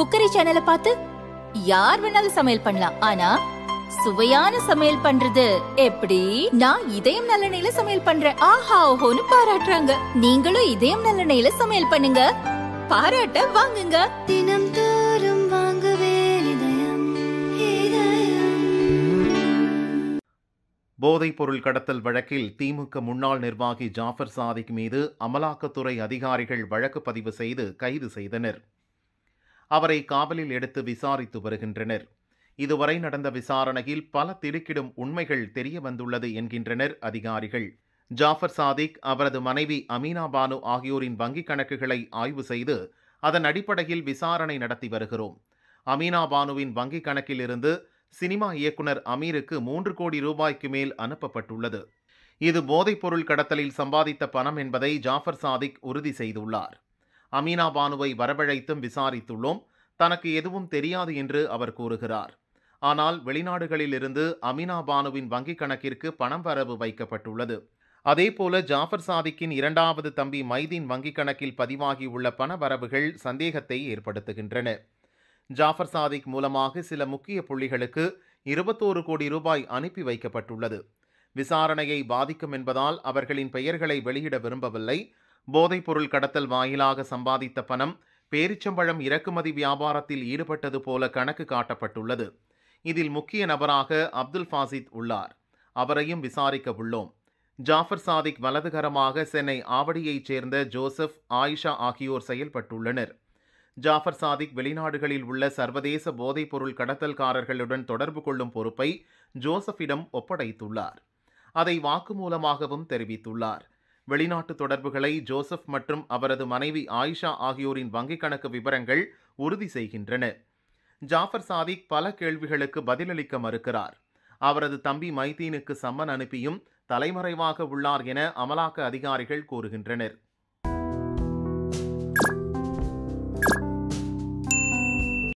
Cookery சேனலை பார்த்து யார் வேணாலும் சமையல் பண்ணலாம். ஆனா சுவையான சமையல் பண்றது எப்படி? நான் இதயம் நல்லெண்ணெயில சமையல் பண்றேன். ஆஹா ஓஹோன்னு பாராட்டுறாங்க. நீங்களும் இதயம் நல்லெண்ணெயில சமையல் பண்ணுங்க. பாராட்ட வாங்குங்க. தினம் தோறும் போதைப் பொருள் கடத்தல் வழக்கில் திமுக முன்னாள் நிர்வாகி ஜாஃபர் சாதிக் மீது அமலாக்கத்துறை அதிகாரிகள் வழக்கு பதிவு செய்து கைது செய்தனர். அவரை காவலில் எடுத்து விசாரித்து வருகின்றனர். இதுவரை நடந்த விசாரணையில் பல திடுக்கிடும் உண்மைகள் தெரிய வந்துள்ளது என்கின்றனர் அதிகாரிகள். ஜாஃபர் சாதிக் அவரது மனைவி அமீனா பானு ஆகியோரின் வங்கிக் கணக்குகளை ஆய்வு செய்து அதன் அடிப்படையில் விசாரணை நடத்தி வருகிறோம். அமீனா பானுவின் வங்கிக் கணக்கிலிருந்து சினிமா இயக்குனர் அமீருக்கு மூன்று கோடி ரூபாய்க்கு மேல் அனுப்பப்பட்டுள்ளது. இது போதைப்பொருள் கடத்தலில் சம்பாதித்த பணம் என்பதை ஜாஃபர் சாதிக் உறுதி செய்துள்ளார். அமீனா பானுவை வரவழைத்தும் விசாரித்துள்ளோம். தனக்கு எதுவும் தெரியாது என்று அவர் கூறுகிறார். ஆனால் வெளிநாடுகளில் இருந்து பானுவின் வங்கிக் கணக்கிற்கு பணம் வரவு வைக்கப்பட்டுள்ளது. அதேபோல ஜாஃபர் சாதிக்கின் இரண்டாவது தம்பி மைதீன் வங்கிக் கணக்கில் பதிவாகியுள்ள பண வரவுகள் சந்தேகத்தை ஏற்படுத்துகின்றன. ஜாஃபர் சாதிக் மூலமாக சில முக்கிய புள்ளிகளுக்கு இருபத்தோரு கோடி ரூபாய் அனுப்பி வைக்கப்பட்டுள்ளது. விசாரணையை பாதிக்கும் என்பதால் அவர்களின் பெயர்களை வெளியிட விரும்பவில்லை. போதைப்பொருள் கடத்தல் வாயிலாக சம்பாதித்த பணம் பேரிச்சம்பழம் இறக்குமதி வியாபாரத்தில் ஈடுபட்டது போல கணக்கு காட்டப்பட்டுள்ளது. இதில் முக்கிய நபராக அப்துல் ஃபாசித் உள்ளார். அவரையும் விசாரிக்க உள்ளோம். ஜாஃபர் சாதிக் வலதுகரமாக சென்னை ஆவடியைச் சேர்ந்த ஜோசப் ஆயிஷா ஆகியோர் செயல்பட்டுள்ளனர். ஜாஃபர் சாதிக் வெளிநாடுகளில் உள்ள சர்வதேச போதைப்பொருள் கடத்தல்காரர்களுடன் தொடர்பு கொள்ளும் பொறுப்பை ஜோசஃபிடம் ஒப்படைத்துள்ளார். அதை வாக்குமூலமாகவும் தெரிவித்துள்ளார். வெளிநாட்டு தொடர்புகளை ஜோசப் மற்றும் அவரது மனைவி ஆயிஷா ஆகியோரின் வங்கிக் கணக்கு விவரங்கள் உறுதி செய்கின்றன. ஜாஃபர் சாதிக் பல கேள்விகளுக்கு பதிலளிக்க மறுக்கிறார். அவரது தம்பி மைதீனுக்கு சம்மன் அனுப்பியும் தலைமறைவாக உள்ளார் என அமலாக்க அதிகாரிகள் கூறுகின்றனர்.